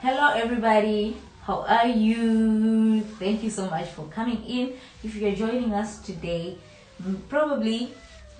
Hello, everybody. How are you? Thank you so much for coming in. If you're joining us today, probably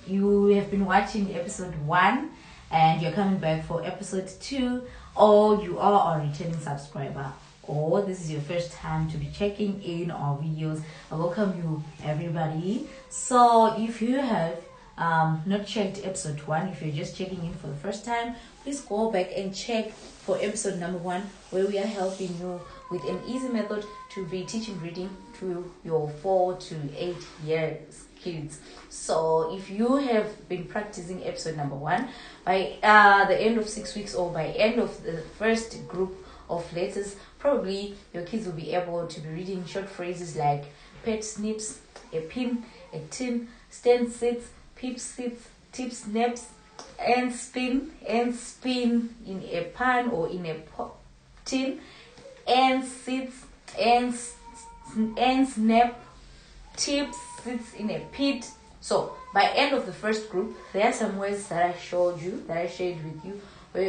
you have been watching episode one and you're coming back for episode two, or you are a returning subscriber, or this is your first time to be checking in our videos. I welcome you, everybody. So, if you have um, not checked episode one, if you're just checking in for the first time, please go back and check for episode number one, where we are helping you with an easy method to be teaching reading to your four to eight years kids. So if you have been practicing episode number one, by uh, the end of six weeks or by end of the first group of letters, probably your kids will be able to be reading short phrases like pet snips, a pin, a tin, stand sits, peep sits, tip snaps, and spin, and spin in a pan or in a pot tin, and sits, and, and snap, tips, sits in a pit. So by end of the first group, there are some words that I showed you, that I shared with you,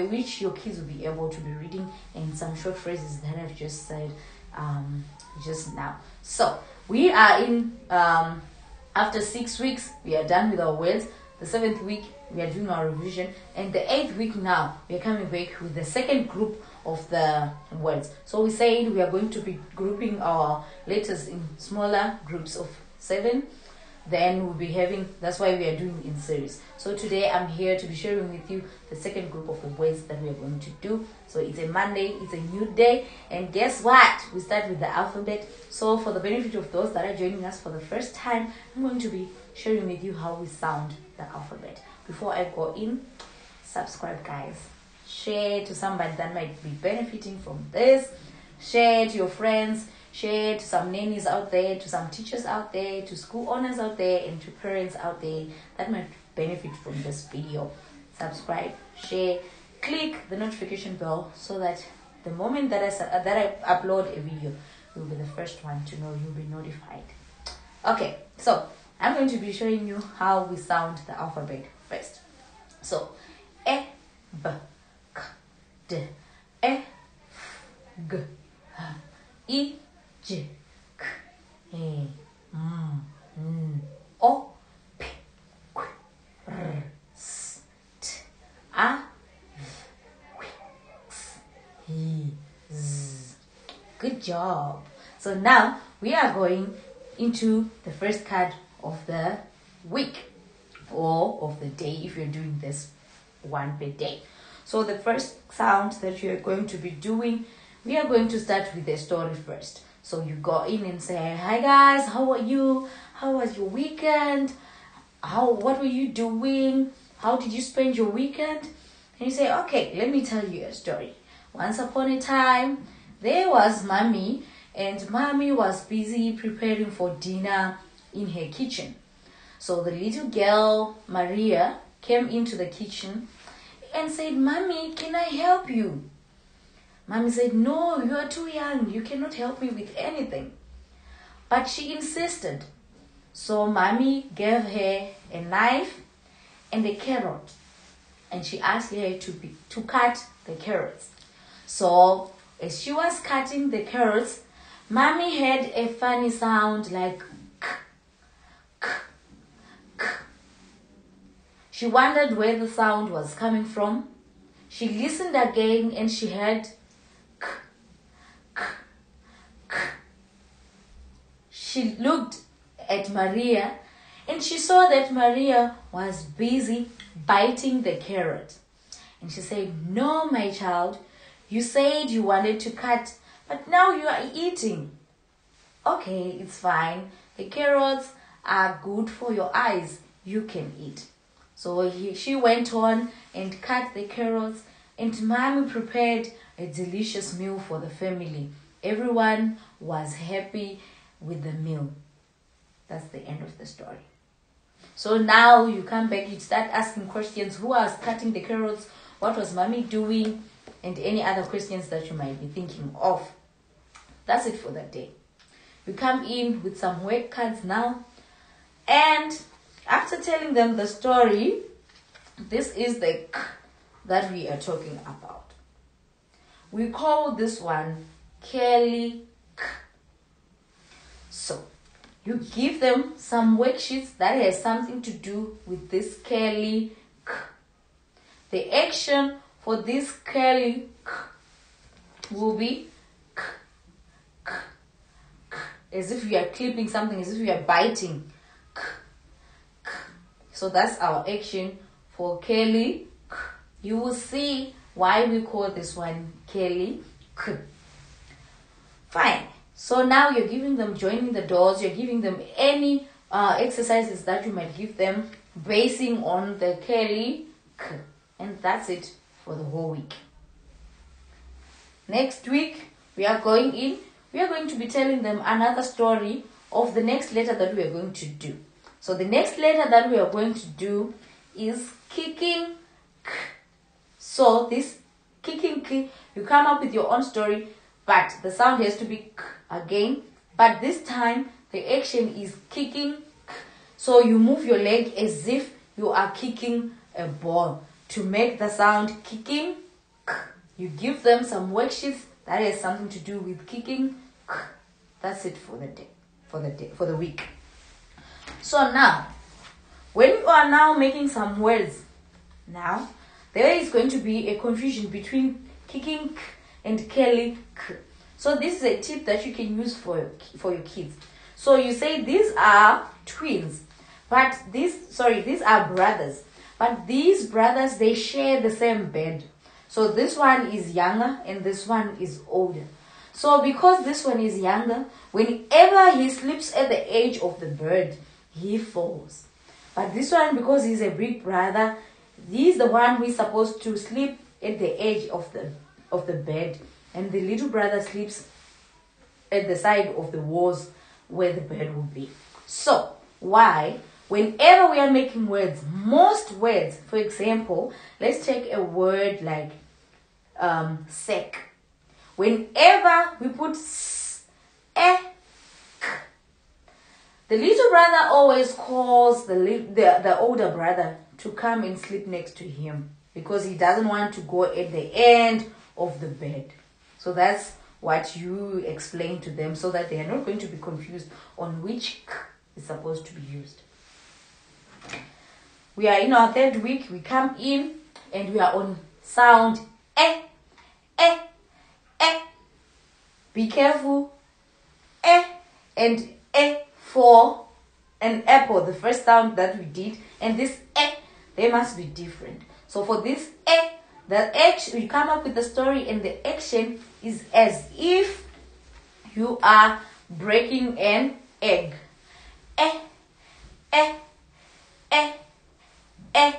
which your kids will be able to be reading, and some short phrases that I've just said um, just now. So we are in um, after six weeks, we are done with our words. The seventh week, we are doing our revision, and the eighth week now, we are coming back with the second group of the words. So we said we are going to be grouping our letters in smaller groups of seven then we'll be having that's why we are doing in series. So today i'm here to be sharing with you the second group of words that we are going to do. So it's a monday it's a new day and guess what? We start with the alphabet. So for the benefit of those that are joining us for the first time i'm going to be sharing with you how we sound the alphabet. Before i go in subscribe guys. Share to somebody that might be benefiting from this. Share to your friends share to some nannies out there, to some teachers out there, to school owners out there, and to parents out there that might benefit from this video. Subscribe, share, click the notification bell so that the moment that I, that I upload a video, you'll be the first one to know, you'll be notified. Okay, so I'm going to be showing you how we sound the alphabet first. So, E, B, K, D, E, F, G, H, I, J, K, E, M, N, O, P, Q, R, S, T, A, V, X, E, Z. Good job. So now we are going into the first card of the week or of the day if you're doing this one per day. So the first sound that you're going to be doing, we are going to start with the story first. So you go in and say, "Hi guys, how are you? How was your weekend? How what were you doing? How did you spend your weekend?" And you say, "Okay, let me tell you a story. Once upon a time, there was mommy, and mommy was busy preparing for dinner in her kitchen. So the little girl Maria came into the kitchen and said, "Mommy, can I help you?" Mommy said, No, you are too young. You cannot help me with anything. But she insisted. So Mommy gave her a knife and a carrot. And she asked her to, be, to cut the carrots. So as she was cutting the carrots, Mommy heard a funny sound like k, k, k. She wondered where the sound was coming from. She listened again and she heard she looked at Maria and she saw that Maria was busy biting the carrot. And she said, No, my child, you said you wanted to cut, but now you are eating. Okay, it's fine. The carrots are good for your eyes. You can eat. So he, she went on and cut the carrots, and mommy prepared a delicious meal for the family. Everyone was happy with the meal. That's the end of the story. So now you come back, you start asking questions who was cutting the carrots, what was mommy doing, and any other questions that you might be thinking of. That's it for that day. You come in with some work cards now, and after telling them the story, this is the k that we are talking about. We call this one Kelly. So, you give them some worksheets that has something to do with this Kelly K. The action for this Kelly K will be K, K, K, as if you are clipping something, as if you are biting. K, K. So that's our action for Kelly. K. You will see why we call this one Kelly. K. Fine. So now you're giving them joining the doors, you're giving them any uh, exercises that you might give them basing on the Kelly. K. And that's it for the whole week. Next week, we are going in, we are going to be telling them another story of the next letter that we are going to do. So the next letter that we are going to do is kicking k. So this kicking k, you come up with your own story, but the sound has to be k again. But this time the action is kicking. So you move your leg as if you are kicking a ball to make the sound kicking. You give them some worksheets that has something to do with kicking. That's it for the day, for the day, for the week. So now, when you are now making some words, now there is going to be a confusion between kicking and k. So this is a tip that you can use for your, for your kids. So you say these are twins, but these sorry these are brothers, but these brothers they share the same bed. So this one is younger and this one is older. So because this one is younger, whenever he sleeps at the edge of the bed, he falls. But this one, because he's a big brother, he's the one who is supposed to sleep at the edge of the of the bed, and the little brother sleeps at the side of the walls where the bed will be. So why? Whenever we are making words, most words, for example, let's take a word like um, sec. Whenever we put s, k, the little brother always calls the, the the older brother to come and sleep next to him because he doesn't want to go at the end of the bed. So that's what you explain to them so that they are not going to be confused on which k is supposed to be used. We are in our third week. We come in and we are on sound e, e, e. Be careful. E and e for an apple, the first sound that we did, and this e, they must be different. So for this e, the action, you come up with the story, and the action is as if you are breaking an egg. E, e, e, e.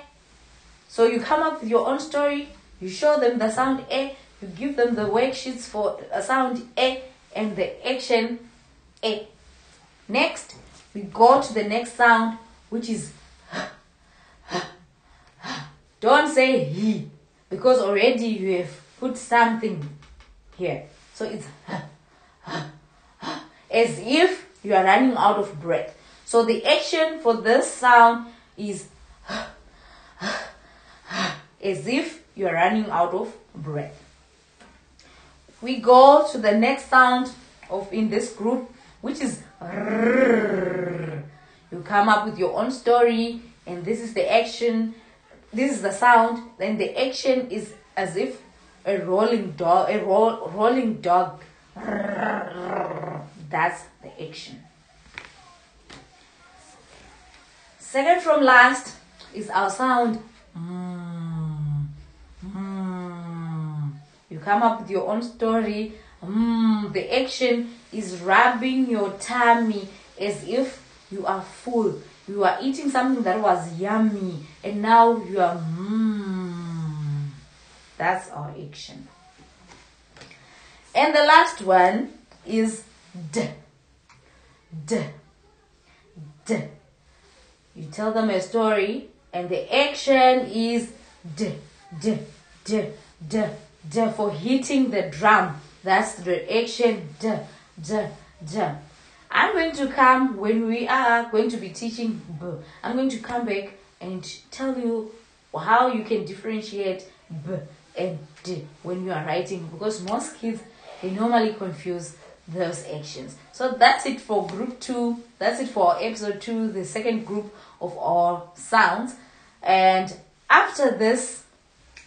So you come up with your own story, you show them the sound e, you give them the worksheets for a sound e and the action e. Next, we go to the next sound, which is don't say he because already you have put something here. So it's as if you are running out of breath. So the action for this sound is as if you are running out of breath. We go to the next sound of in this group, which is you come up with your own story, and this is the action. This is the sound. Then the action is as if a rolling dog, a roll, rolling dog. That's the action. Second from last is our sound. You come up with your own story. The action is rubbing your tummy as if you are full. You are eating something that was yummy, and now you are mmm. That's our action. And the last one is d. D. D. You tell them a story, and the action is d, d, d, d, d for hitting the drum. That's the action d, d, d. I'm going to come when we are going to be teaching. I'm going to come back and tell you how you can differentiate b and d when you are writing because most kids they normally confuse those actions. So that's it for group two. That's it for episode two, the second group of our sounds. And after this,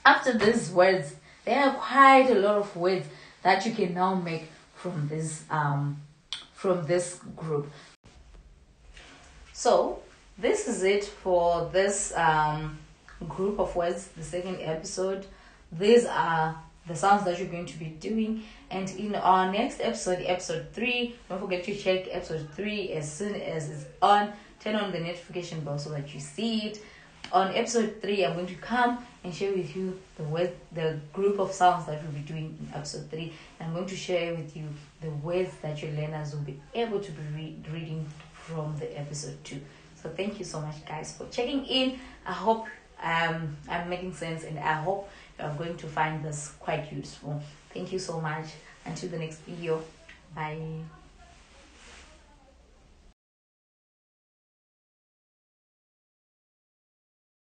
after these words, there are quite a lot of words that you can now make from this um from this group. So this is it for this um group of words, the second episode. These are the sounds that you're going to be doing. And in our next episode, episode three, don't forget to check episode three as soon as it's on. Turn on the notification bell so that you see it. On episode three, I'm going to come and share with you the word, the group of sounds that we'll be doing in episode three. And I'm going to share with you the words that your learners will be able to be re- reading from the episode two. So thank you so much, guys, for checking in. I hope um, I'm making sense, and I hope you are going to find this quite useful. Thank you so much. Until the next video. Bye.